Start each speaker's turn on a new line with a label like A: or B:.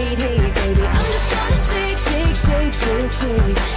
A: hate, hate, baby, I'm just gonna shake, shake, shake, shake, shake,